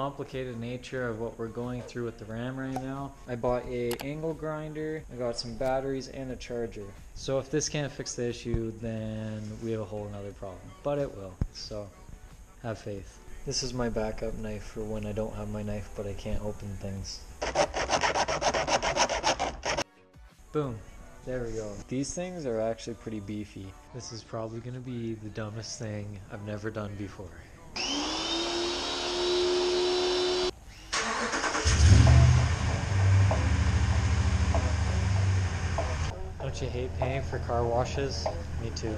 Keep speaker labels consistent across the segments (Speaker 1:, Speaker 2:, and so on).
Speaker 1: complicated nature of what we're going through with the RAM right now, I bought a angle grinder, I got some batteries and a charger. So if this can't fix the issue, then we have a whole another problem. But it will, so have faith. This is my backup knife for when I don't have my knife but I can't open things. Boom. There we go. These things are actually pretty beefy. This is probably going to be the dumbest thing I've never done before. You hate paying for car washes? Me too.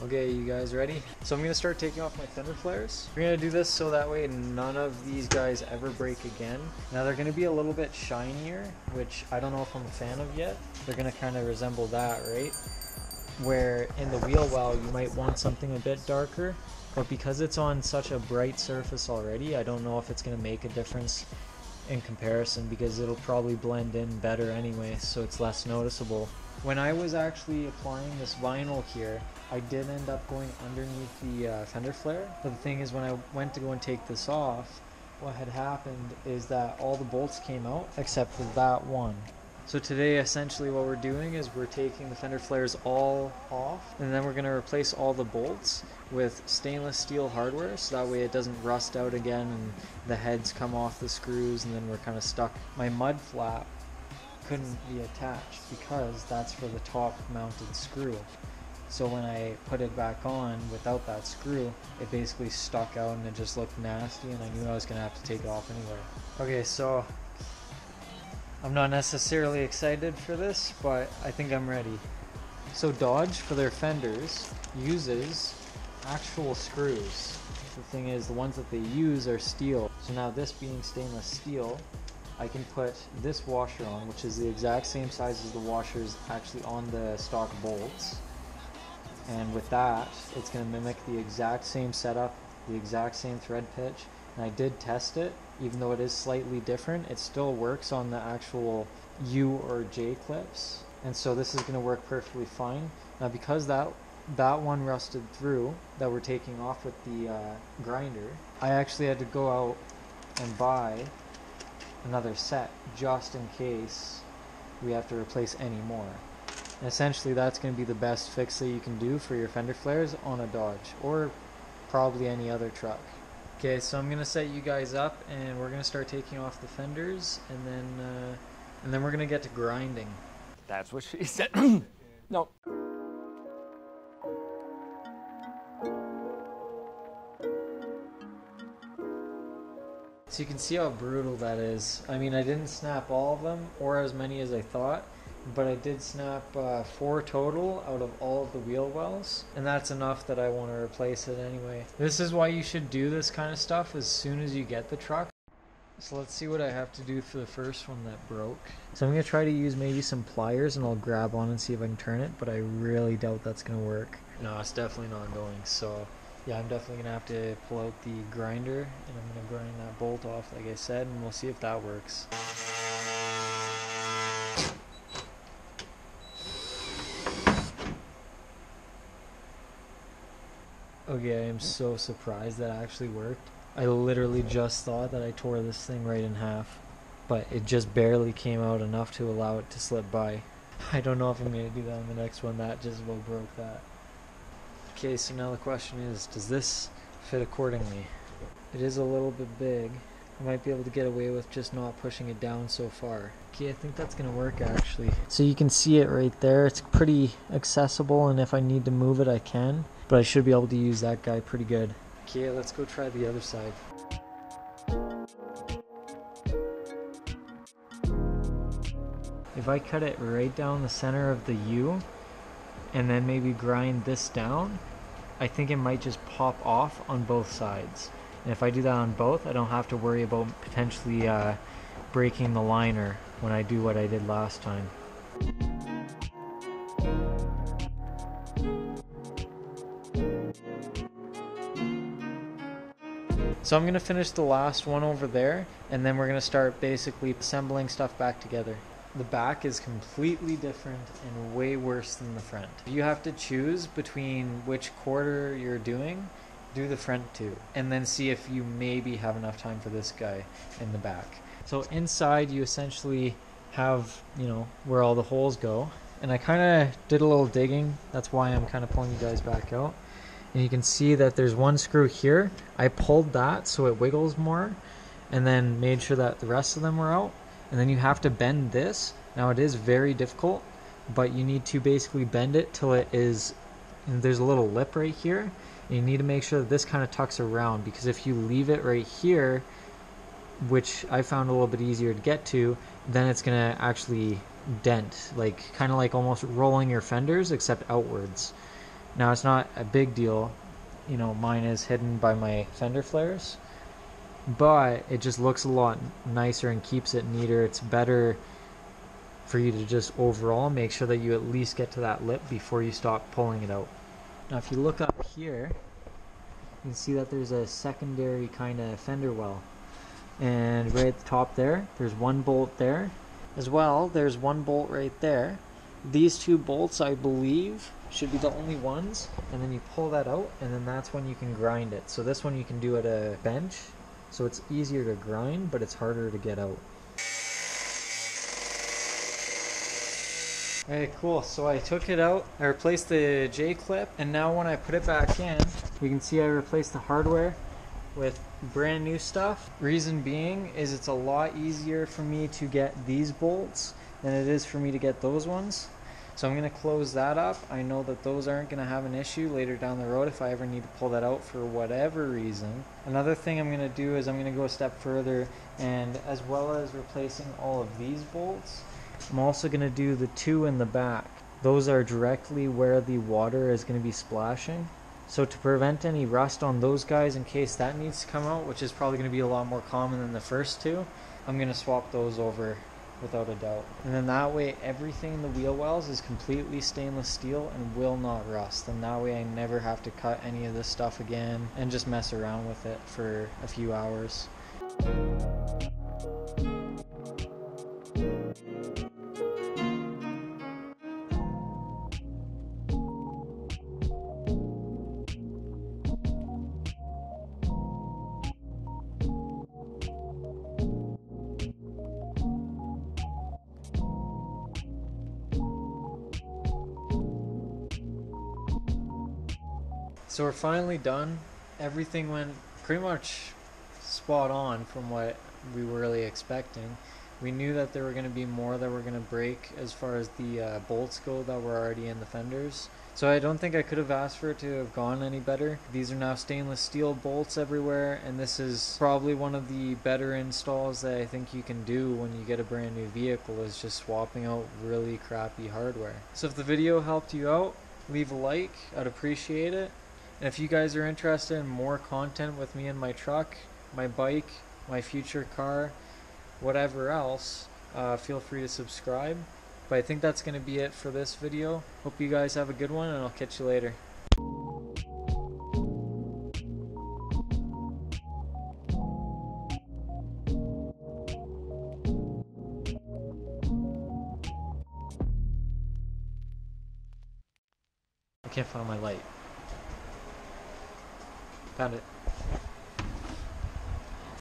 Speaker 1: Okay, you guys ready? So I'm gonna start taking off my fender flares. We're gonna do this so that way none of these guys ever break again. Now they're gonna be a little bit shinier, which I don't know if I'm a fan of yet. They're gonna kind of resemble that, right? Where in the wheel well you might want something a bit darker, but because it's on such a bright surface already, I don't know if it's gonna make a difference in comparison because it'll probably blend in better anyway, so it's less noticeable. When I was actually applying this vinyl here, I did end up going underneath the uh, fender flare. But the thing is, when I went to go and take this off, what had happened is that all the bolts came out except for that one. So today, essentially, what we're doing is we're taking the fender flares all off, and then we're going to replace all the bolts with stainless steel hardware, so that way it doesn't rust out again and the heads come off the screws, and then we're kind of stuck. My mud flap couldn't be attached because that's for the top mounted screw. So when I put it back on without that screw, it basically stuck out and it just looked nasty and I knew I was gonna have to take it off anyway. Okay, so I'm not necessarily excited for this, but I think I'm ready. So Dodge, for their fenders, uses actual screws. The thing is, the ones that they use are steel. So now this being stainless steel, I can put this washer on, which is the exact same size as the washers actually on the stock bolts. And with that, it's going to mimic the exact same setup, the exact same thread pitch. And I did test it, even though it is slightly different, it still works on the actual U or J clips. And so this is going to work perfectly fine. Now because that that one rusted through that we're taking off with the uh, grinder, I actually had to go out and buy another set just in case we have to replace any more. And essentially that's going to be the best fix that you can do for your fender flares on a Dodge or probably any other truck. Okay, so I'm going to set you guys up and we're going to start taking off the fenders and then uh, and then we're going to get to grinding.
Speaker 2: That's what she said. no.
Speaker 1: So you can see how brutal that is. I mean, I didn't snap all of them or as many as I thought, but I did snap uh, four total out of all of the wheel wells, and that's enough that I want to replace it anyway. This is why you should do this kind of stuff as soon as you get the truck. So let's see what I have to do for the first one that broke. So I'm going to try to use maybe some pliers and I'll grab on and see if I can turn it, but I really doubt that's going to work. No, it's definitely not going, so yeah, I'm definitely gonna have to pull out the grinder and I'm gonna grind that bolt off like I said and we'll see if that works. Okay, I am so surprised that actually worked. I literally just thought that I tore this thing right in half, but it just barely came out enough to allow it to slip by. I don't know if I'm gonna do that on the next one, that just well broke that. Okay, so now the question is, does this fit accordingly? It is a little bit big. I might be able to get away with just not pushing it down so far. Okay, I think that's gonna work actually. So you can see it right there. It's pretty accessible and if I need to move it I can. But I should be able to use that guy pretty good. Okay, let's go try the other side. If I cut it right down the center of the U and then maybe grind this down, I think it might just pop off on both sides. And if I do that on both, I don't have to worry about potentially uh, breaking the liner when I do what I did last time. So I'm going to finish the last one over there and then we're going to start basically assembling stuff back together. The back is completely different and way worse than the front. You have to choose between which quarter you're doing, do the front two, and then see if you maybe have enough time for this guy in the back. So inside you essentially have, you know, where all the holes go. And I kind of did a little digging. That's why I'm kind of pulling you guys back out. And you can see that there's one screw here. I pulled that so it wiggles more and then made sure that the rest of them were out. And then you have to bend this. Now it is very difficult, but you need to basically bend it till it is, and there's a little lip right here. And you need to make sure that this kind of tucks around because if you leave it right here, which I found a little bit easier to get to, then it's gonna actually dent, like kind of like almost rolling your fenders except outwards. Now it's not a big deal, you know, mine is hidden by my fender flares, but it just looks a lot nicer and keeps it neater. It's better for you to just overall make sure that you at least get to that lip before you stop pulling it out. Now if you look up here, you can see that there's a secondary kind of fender well and right at the top there there's one bolt there as well there's one bolt right there these two bolts I believe should be the only ones and then you pull that out and then that's when you can grind it so this one you can do at a bench so it's easier to grind but it's harder to get out Okay, cool. So I took it out, I replaced the J-clip, and now when I put it back in, you can see I replaced the hardware with brand new stuff. Reason being is it's a lot easier for me to get these bolts than it is for me to get those ones. So I'm going to close that up. I know that those aren't going to have an issue later down the road if I ever need to pull that out for whatever reason. Another thing I'm going to do is I'm going to go a step further and as well as replacing all of these bolts, I'm also going to do the two in the back. Those are directly where the water is going to be splashing. So to prevent any rust on those guys in case that needs to come out, which is probably going to be a lot more common than the first two, I'm going to swap those over without a doubt. And then that way everything in the wheel wells is completely stainless steel and will not rust. And that way I never have to cut any of this stuff again and just mess around with it for a few hours. So we're finally done. Everything went pretty much spot on from what we were really expecting. We knew that there were going to be more that were going to break as far as the uh, bolts go that were already in the fenders. So I don't think I could have asked for it to have gone any better. These are now stainless steel bolts everywhere and this is probably one of the better installs that I think you can do when you get a brand new vehicle is just swapping out really crappy hardware. So if the video helped you out, leave a like, I'd appreciate it. And if you guys are interested in more content with me and my truck, my bike, my future car, whatever else, uh, feel free to subscribe. But I think that's going to be it for this video. Hope you guys have a good one, and I'll catch you later. I can't find my light. Found it.